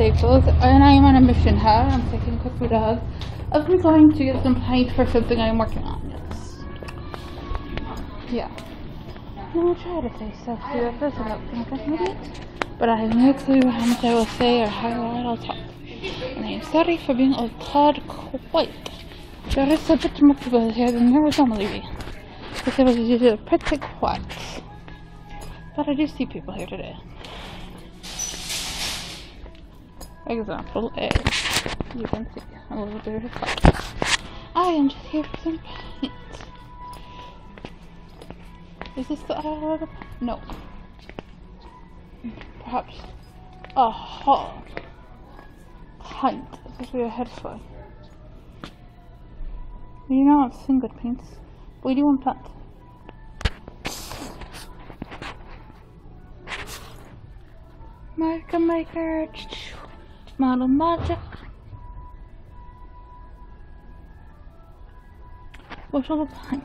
Staples, and I am on a mission here. I'm taking a quick hug of me going to get some paint for something I'm working on. Yes. Yeah. I'm gonna try to say stuff to you this without thinking I'm an idiot. But I have no clue how much I will say or how loud I'll talk. And I am sorry for being a tad quiet. There is a bit more people here than there would normally be. Because it was usually pretty quiet. But I do see people here today. Example A. You can see a little bit of a fight. I am just here for some paint. Is this the other? No. Perhaps. Aha. Paint. This is where your head for. You know I've seen good paints. We do want plant. Marker maker. All the paint?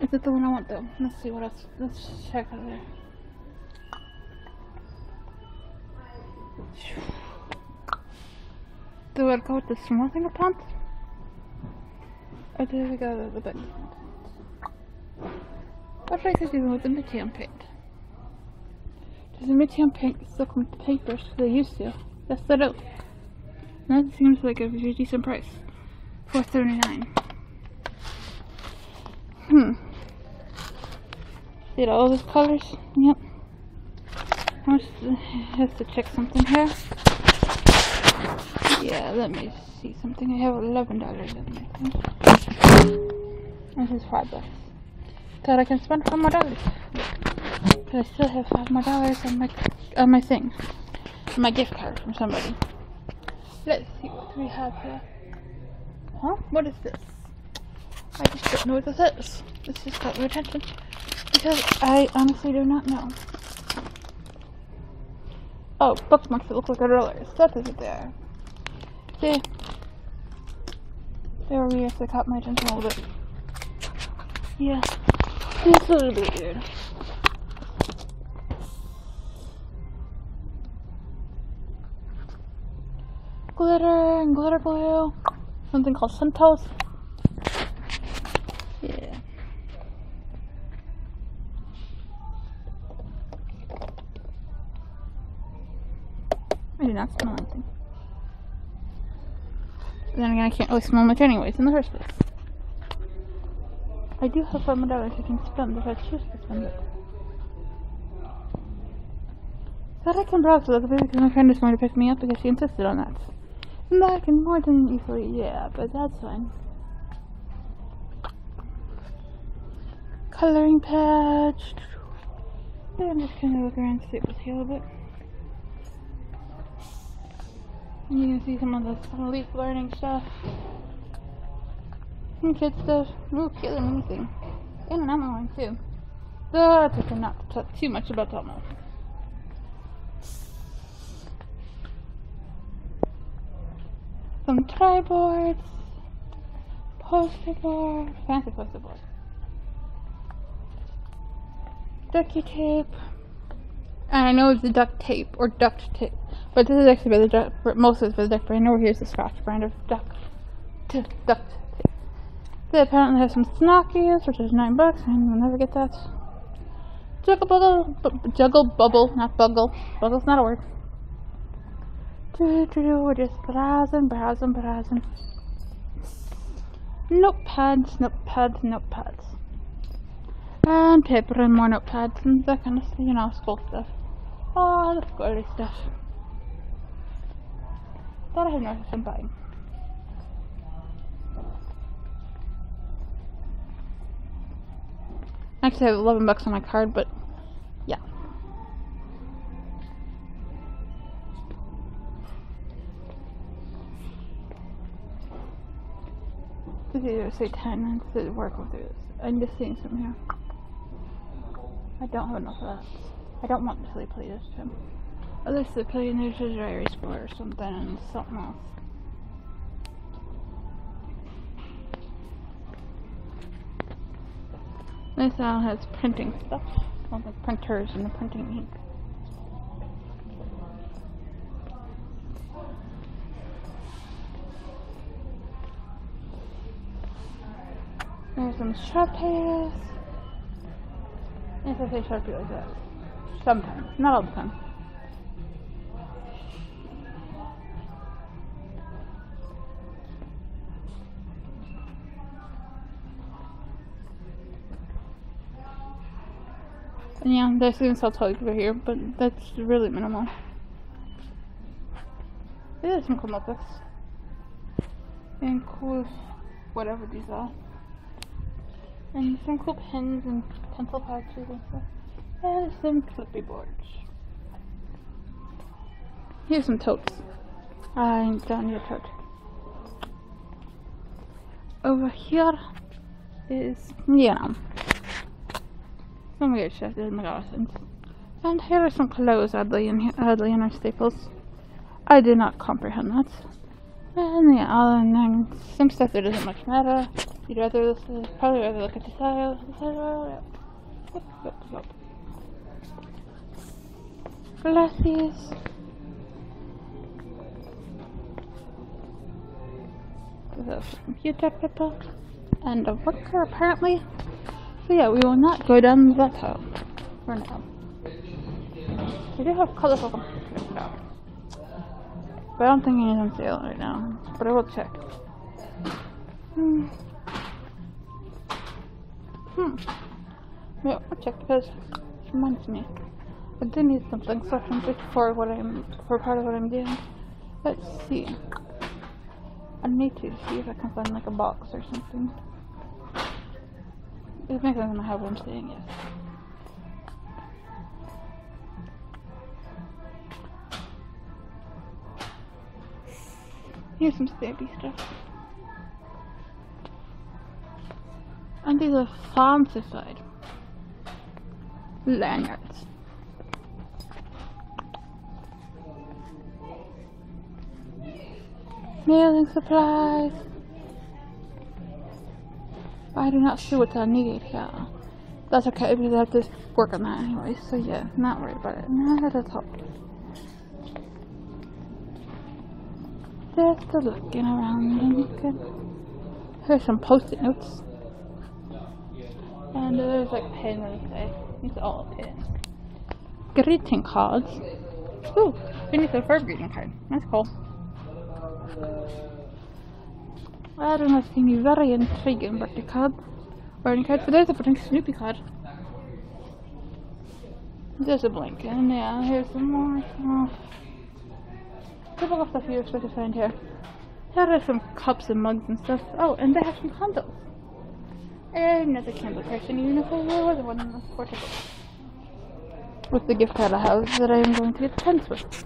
Is it the one I want though? Let's see what else. Let's check out there. Do I go with the small of plant? Or do we go with the big plant? What should I do with the Mitium paint? Does the Mitium paint come with the papers they used to? That's they do. That seems like a very decent price. Four thirty nine. Hmm. See all those colors? Yep. I have to check something here. Yeah, let me see something. I have eleven dollars in there. This is five bucks. Thought I can spend five more dollars. But I still have five more dollars on my on my thing. On my gift card from somebody. Let's see what we have here. Huh? What is this? I just don't know what this is. This just got my attention. Because I honestly do not know. Oh, bookmarks that look like rollers. That isn't there. See? They were weird, so they caught my attention a little bit. Yeah. It's a little bit weird. Glitter and glitter glue. Something called Scentos. Yeah. I do not smell anything. Then again, I can't really smell much anyways in the first place. I do have five more dollars I can spend if I choose to spend it. That I can browse bit because my friend is going to pick me up because she insisted on that. And that I can more than easily, yeah, but that's fine. Coloring patch. Yeah, I'm just gonna look around Staples here a bit. You can see some of the leaf learning stuff. Some kid stuff. Ooh, killer anything. And an Elmo one too. That's okay, not to talk too much about Elmo. Some triboards. Poster board. Fancy poster board. Ducky tape. And I know it's the duct tape or duct tape, but this is actually by the duct. Most of it's by the duct brand. Over here is the Scotch brand of duct duct tape. They apparently have some Snockies, which is nine bucks. and we'll never get that. Juggle bubble, bu- juggle bubble, not buggle. Buggle's not a word. We're just browsing, browsing, browsing. Notepads, notepads, notepads and paper and more notepads and that kind of you know school stuff. All the school stuff. That I have no interest in buying. Actually, I have 11 bucks on my card, but yeah. This is either say 10 and it says work with this. I'm just seeing some here. I don't have enough of that. I don't want to play this time. Unless they play in their Irish Sport or something and something else. This aisle has printing stuff. All the printers and the printing ink. There's some Sharpies. If I say Sharpie like that. Sometimes, not all the time. And yeah, there's even sell toys over here, but that's really minimal. There's some cool notebooks. And cool whatever these are. And some cool pens and pencil pouches and stuff. And some flippy boards. Here's some totes. I don't need a tote. Over here is, you know, some weird stuff in my gardens. And here are some clothes oddly in oddly in our staples. I did not comprehend that. And yeah, and then some stuff that doesn't much matter. You'd rather listen, probably rather look at the style. Yep, yep, yep. Glasses. The computer paper and a worker apparently. So yeah, we will not go down that aisle for now. We do have colorful. But I don't think anything's on sale right now. But I will check. Hmm. Hmm. Yeah, I'll check because it reminds me. I do need something so I can do for what I'm for part of what I'm doing. Let's see. I need to see if I can find like a box or something. It makes sense in how I'm saying yes. Here's some stampy stuff. And these are fancified lanyards. Mailing supplies. I do not see what I need here. That's okay because I have to work on that anyway, so yeah, not worried about it. Not at all. Just looking around and looking. Here's some post-it notes. And there's like pens and stuff. It's all pens. Greeting cards. Ooh, finish the first greeting card. That's cool. I don't know if any very intriguing birthday card any card, but there's a potential Snoopy card. There's a blank, and yeah, here's some more. Typical stuff you expect to find here. Here are some cups and mugs and stuff. Oh, and they have some candles. Another candle person, if I was one in the portable. With the gift card I have that I am going to get pens with.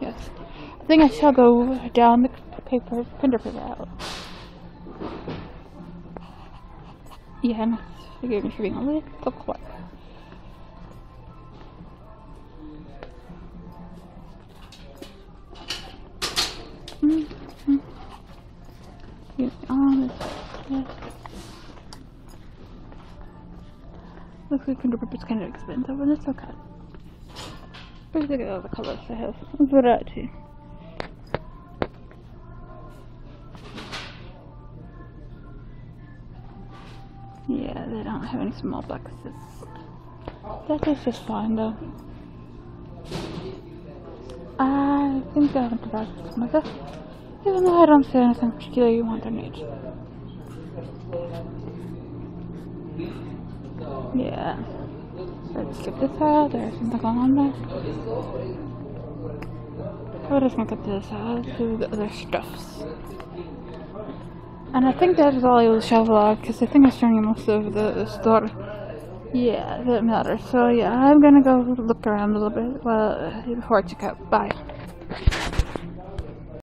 Yes. I think I shall go down the paper, printer paper out. Yeah, and forgive me for being a little. Looks like printer paper is kind of expensive, but it's okay. Let's look at all the colors I have. Variety. Yeah, they don't have any small boxes. That is just fine though. I think I haven't developed this myself. Even though I don't see anything particular you want or need. Yeah. Let's skip this out. There's something going on there. We're just gonna get this out to the other stuffs. And I think that is all I will shovel off because I think I'm showing you most of the, store. Yeah, that matters. So yeah, I'm gonna go look around a little bit well, before I check out. Bye.